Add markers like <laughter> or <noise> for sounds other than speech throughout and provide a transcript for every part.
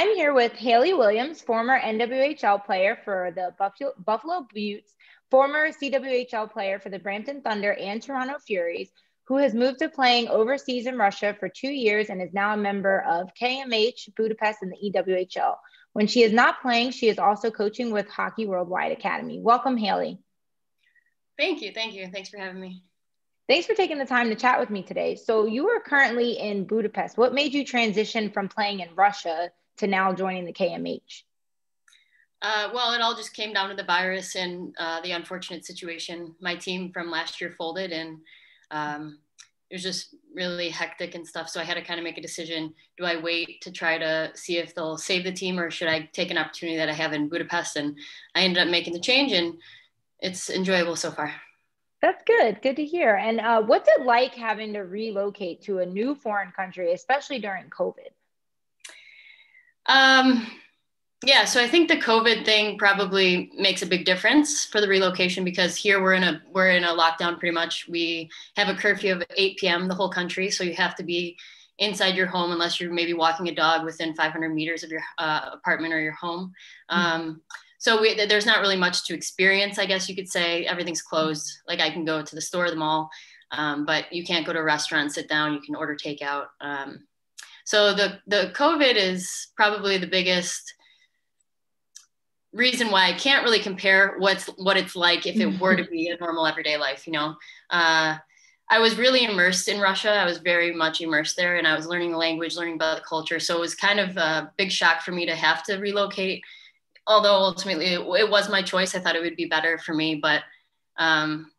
I'm here with Hayley Williams, former NWHL player for the Buffalo, Buffalo Beauts, former CWHL player for the Brampton Thunder and Toronto Furies, who has moved to playing overseas in Russia for two years and is now a member of KMH Budapest in the EWHL. When she is not playing, she is also coaching with Hockey Worldwide Academy. Welcome, Hayley. Thank you. Thank you. Thanks for having me. Thanks for taking the time to chat with me today. So, you are currently in Budapest. What made you transition from playing in Russia to now joining the KMH? Uh, well, it all just came down to the virus and uh, the unfortunate situation. My team from last year folded, and um, it was just really hectic and stuff. So I had to kind of make a decision: do I wait to try to see if they'll save the team, or should I take an opportunity that I have in Budapest? And I ended up making the change, and it's enjoyable so far. That's good. Good to hear. And uh, what's it like having to relocate to a new foreign country, especially during COVID? Um, yeah, so I think the COVID thing probably makes a big difference for the relocation because here we're in a we're in a lockdown pretty much. We have a curfew of 8 p.m. the whole country, so you have to be inside your home unless you're maybe walking a dog within 500 meters of your uh, apartment or your home. Mm-hmm. Um, so we, there's not really much to experience, I guess you could say. Everything's closed. Like I can go to the store, the mall, um, but you can't go to a restaurant, sit down. You can order takeout. Um, so the the COVID is probably the biggest reason why I can't really compare what's what it's like if it were to be a normal everyday life. You know, uh, I was really immersed in Russia. I was very much immersed there, and I was learning the language, learning about the culture. So it was kind of a big shock for me to have to relocate although ultimately it, it, was my choice, I thought it would be better for me. But um,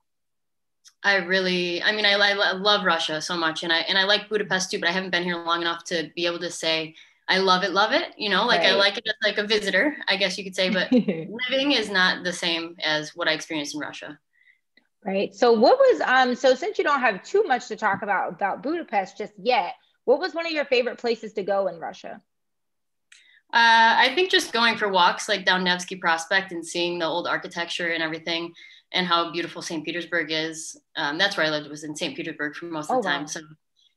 I really, I mean, I, I, love Russia so much, and I and I like Budapest too. But I haven't been here long enough to be able to say I love it, love it. You know, like right. I like it as like a visitor, I guess you could say. But <laughs> living is not the same as what I experienced in Russia. Right. So what was um? So since you don't have too much to talk about about Budapest just yet, what was one of your favorite places to go in Russia? Uh, I think just going for walks like down Nevsky Prospect and seeing the old architecture and everything and how beautiful St. Petersburg is. Um, that's where I lived was in St. Petersburg for most of oh, the time. Wow. So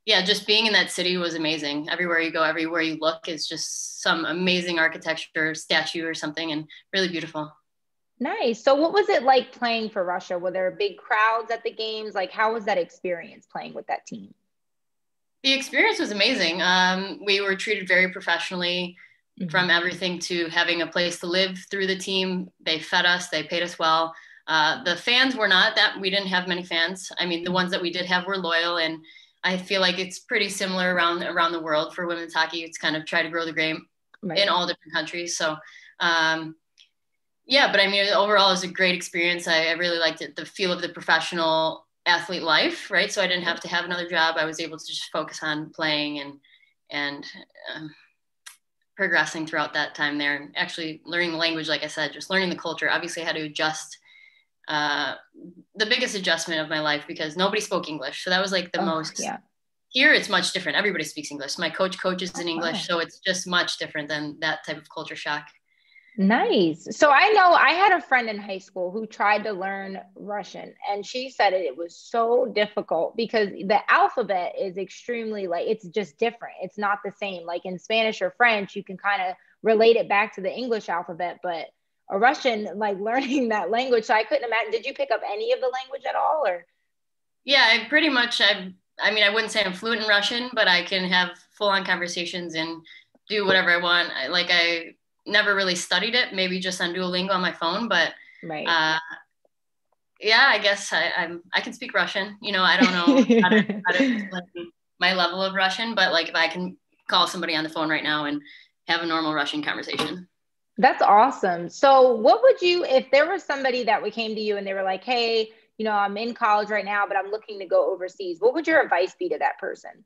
yeah, just being in that city was amazing. Everywhere you go, everywhere you look is just some amazing architecture, statue or something and really beautiful. Nice. So what was it like playing for Russia? Were there big crowds at the games? Like how was that experience playing with that team? The experience was amazing. Um, we were treated very professionally mm-hmm. from everything to having a place to live through the team. They fed us, they paid us well. Uh, the fans were not that, we didn't have many fans. I mean, the ones that we did have were loyal and I feel like it's pretty similar around around the world for women's hockey. It's kind of try to grow the game right. in all different countries. So, um, yeah, but I mean, overall, it was a great experience. I, I really liked it, the feel of the professional athlete life, right? So I didn't have to have another job. I was able to just focus on playing and and um, progressing throughout that time there and actually learning the language like i said just learning the culture obviously i had to adjust uh, the biggest adjustment of my life because nobody spoke english so that was like the oh, most yeah here it's much different everybody speaks english my coach coaches in oh, english wow. so it's just much different than that type of culture shock Nice. So I know I had a friend in high school who tried to learn Russian and she said it, it was so difficult because the alphabet is extremely like it's just different. It's not the same. Like in Spanish or French, you can kind of relate it back to the English alphabet, but a Russian, like <laughs> learning that language. So I couldn't imagine. Did you pick up any of the language at all or? Yeah, I pretty much, I, I mean, I wouldn't say I'm fluent in Russian, but I can have full on conversations and do whatever I want. I, like I, never really studied it, maybe just on Duolingo on my phone, but right. Uh, yeah, I guess I, I'm, I can speak Russian. You know, I don't know how to, how to <laughs> my level of Russian, but like if I can call somebody on the phone right now and have a normal Russian conversation. That's awesome. So, what would you, if there was somebody that we came to you and they were like, hey, you know, I'm in college right now, but I'm looking to go overseas, what would your advice be to that person?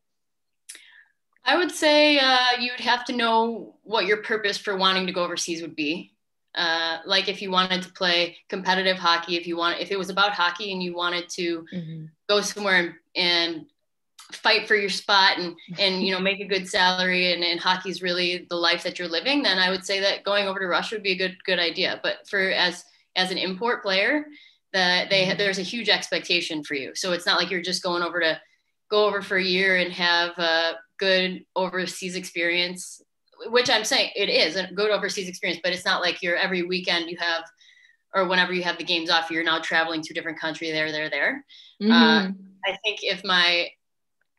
I would say uh, you'd have to know what your purpose for wanting to go overseas would be. Uh, like if you wanted to play competitive hockey, if you want, if it was about hockey and you wanted to mm-hmm. go somewhere and, and, fight for your spot and <laughs> and you know make a good salary and, and hockey is really the life that you're living, then I would say that going over to Russia would be a good good idea. But for as as an import player, that they mm-hmm. there's a huge expectation for you. So it's not like you're just going over to go over for a year and have a good overseas experience which I'm saying it is a good overseas experience, but it's not like you're every weekend you have, or whenever you have the games off, you're now traveling to a different country. There, there, there. Mm-hmm. Uh, I think if my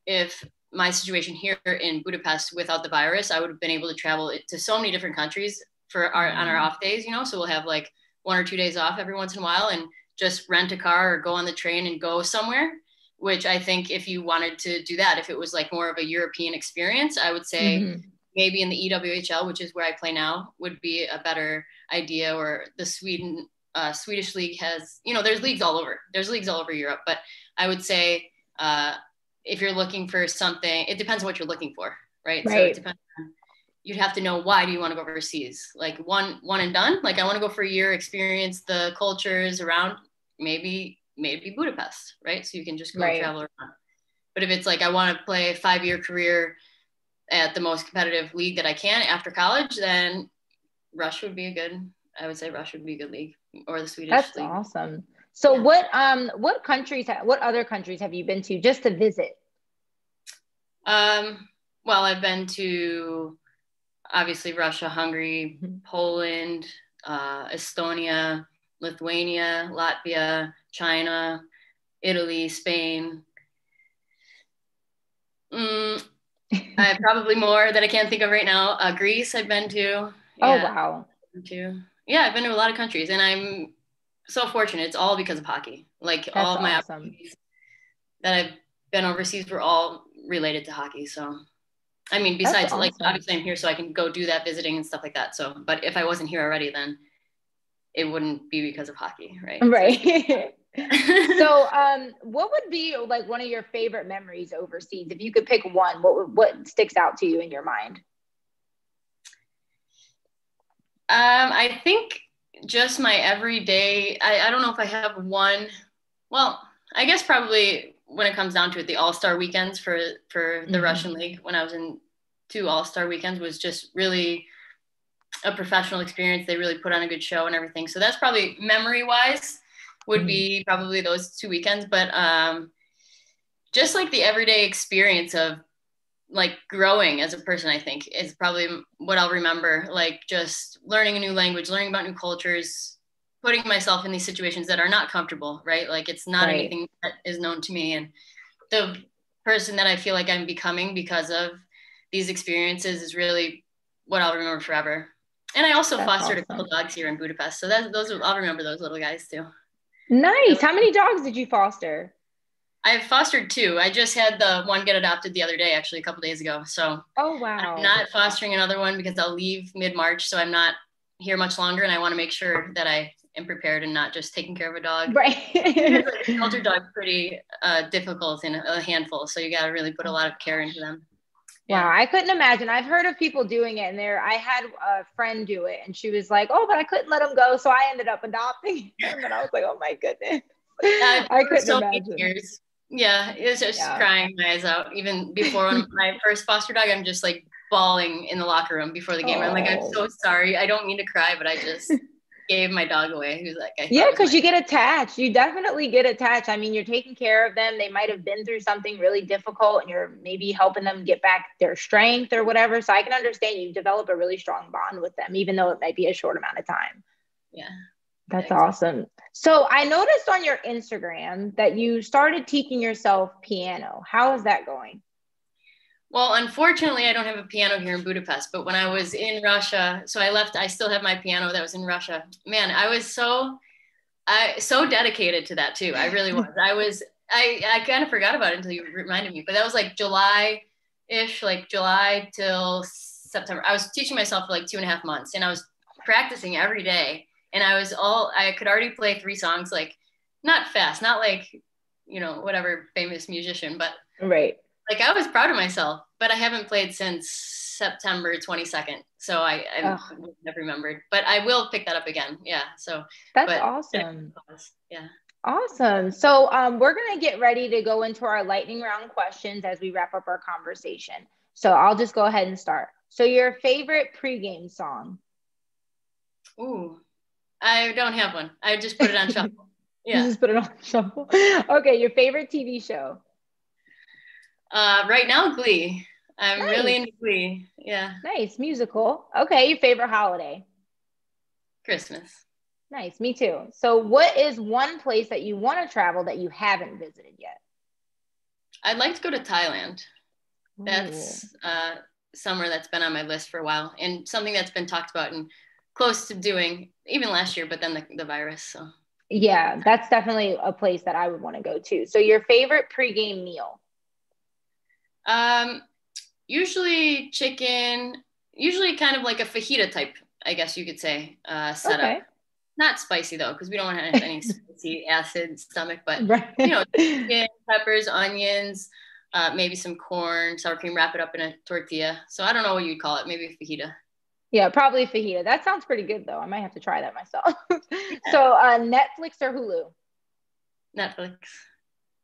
if my situation here in Budapest without the virus, I would have been able to travel to so many different countries for our on our mm-hmm. off days. You know, so we'll have like one or two days off every once in a while, and just rent a car or go on the train and go somewhere which I think if you wanted to do that, if it was like more of a European experience, I would say mm-hmm. maybe in the EWHL, which is where I play now, would be a better idea. Or the Sweden uh, Swedish league has, you know, there's leagues all over. There's leagues all over Europe, but I would say uh, if you're looking for something, it depends on what you're looking for, right? right. So it depends. On, you'd have to know why do you want to go overseas? Like one one and done. Like I want to go for a year, experience the cultures around. Maybe maybe Budapest, right? So you can just go right. travel around. But if it's like I want to play a five year career at the most competitive league that I can after college, then Russia would be a good. I would say Russia would be a good league, or the Swedish. That's league. awesome. So yeah. what um what countries what other countries have you been to just to visit? Um. Well, I've been to obviously Russia, Hungary, mm-hmm. Poland, uh, Estonia, Lithuania, Latvia, China, Italy, Spain. Mm, I have <laughs> probably more that I can't think of right now. Uh, Greece, I've been to. Oh, yeah, oh wow. To yeah, I've been to a lot of countries, and I'm so fortunate. It's all because of hockey. Like That's all of my awesome. that I've been overseas were all related to hockey. So, I mean, besides awesome. like obviously I'm here, so I can go do that visiting and stuff like that. So, but if I wasn't here already, then it wouldn't be because of hockey, right? Right. so <laughs> <laughs> um what would be like one of your favorite memories overseas if you could pick one what what sticks out to you in your mind um i think just my everyday I, I don't know if i have one well i guess probably when it comes down to it the all-star weekends for for the mm-hmm. russian league when i was in two all-star weekends was just really a professional experience they really put on a good show and everything so that's probably memory wise would mm-hmm. be probably those two weekends. But um, just like the everyday experience of like growing as a person, I think is probably what I'll remember. Like just learning a new language, learning about new cultures, putting myself in these situations that are not comfortable, right? Like it's not right. anything that is known to me. And the person that I feel like I'm becoming because of these experiences is really what I'll remember forever. And I also That's fostered awesome. a couple dogs here in Budapest. So that, those, I'll remember those little guys too. Nice. How many dogs did you foster? I've fostered two. I just had the one get adopted the other day, actually, a couple days ago. So, oh wow, I'm not fostering another one because I'll leave mid March, so I'm not here much longer, and I want to make sure that I am prepared and not just taking care of a dog. <laughs> Right. Shelter dog pretty uh, difficult in a handful, so you got to really put a lot of care into them. Yeah. Wow, I couldn't imagine. I've heard of people doing it, and there I had a friend do it, and she was like, "Oh, but I couldn't let him go, so I ended up adopting <laughs> him." And I was like, "Oh my goodness." I couldn't so imagine. Years. Yeah, it was just yeah. crying my eyes out. Even before <laughs> my first foster dog, I'm just like bawling in the locker room before the game. Oh. I'm like, I'm oh. so sorry. I don't mean to cry, but I just <laughs> gave my dog away. Who's like, yeah, because you get attached. You definitely get attached. I mean, you're taking care of them. They might have been through something really difficult, and you're maybe helping them get back their strength or whatever. So I can understand you develop a really strong bond with them, even though it might be a short amount of time. Yeah. That's awesome. So I noticed on your Instagram that you started teaching yourself piano. How is that going? Well, unfortunately, I don't have a piano here in Budapest, but when I was in Russia, so I left, I still have my piano that was in Russia. Man, I was so, I so dedicated to that too. I really was. I was, I, I kind of forgot about it until you reminded me, but that was like July ish, like July till September. I was teaching myself for like two and a half months and I was practicing every day. And I was all, I could already play three songs, like not fast, not like, you know, whatever famous musician, but right like I was proud of myself, but I haven't played since September 22nd. So I, I oh. never remembered, but I will pick that up again. Yeah. So that's but, awesome. Yeah. Awesome. So um, we're going to get ready to go into our lightning round questions as we wrap up our conversation. So I'll just go ahead and start. So your favorite pregame song? Ooh, I don't have one. I just put it on <laughs> shuffle. Yeah. just put it on <laughs> shuffle. Okay. Your favorite TV show? Uh, right now, Glee. I'm nice. really into Glee. Yeah. Nice musical. Okay, your favorite holiday? Christmas. Nice, me too. So, what is one place that you want to travel that you haven't visited yet? I'd like to go to Thailand. That's uh, somewhere that's been on my list for a while and something that's been talked about and close to doing even last year, but then the, the virus. So, yeah, that's definitely a place that I would want to go to. So, your favorite pregame meal? Um, usually chicken, usually kind of like a fajita type, I guess you could say, uh, setup. Okay. Not spicy though, because we don't want to have any <laughs> spicy acid stomach, but right. you know, chicken, peppers, onions, uh, maybe some corn, sour cream, wrap it up in a tortilla. So I don't know what you'd call it, maybe a fajita. Yeah, probably fajita. That sounds pretty good though. I might have to try that myself. <laughs> <laughs> so uh, Netflix or Hulu? Netflix.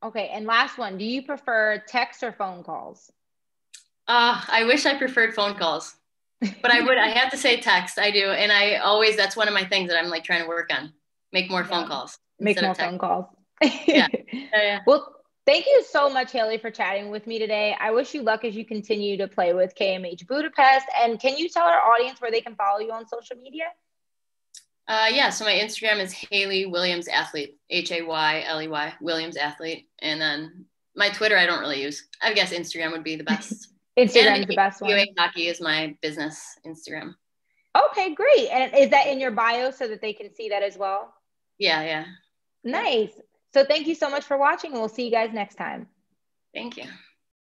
Okay, and last one. Do you prefer text or phone calls? Uh, I wish I preferred phone calls, but I would. I have to say text. I do, and I always. That's one of my things that I'm like trying to work on. Make more phone calls. Make more phone calls. <laughs> yeah. yeah. Well, thank you so much, Hayley, for chatting with me today. I wish you luck as you continue to play with KMH Budapest. And can you tell our audience where they can follow you on social media? Uh, yeah, so my Instagram is Hayley Williams Athlete, H A Y L E Y Williams Athlete, and then my Twitter I don't really use. I guess Instagram would be the best. <laughs> Instagram is the best one. Hockey is my business Instagram. Okay, great. And is that in your bio so that they can see that as well? Yeah, yeah. Nice. So thank you so much for watching. And we'll see you guys next time. Thank you.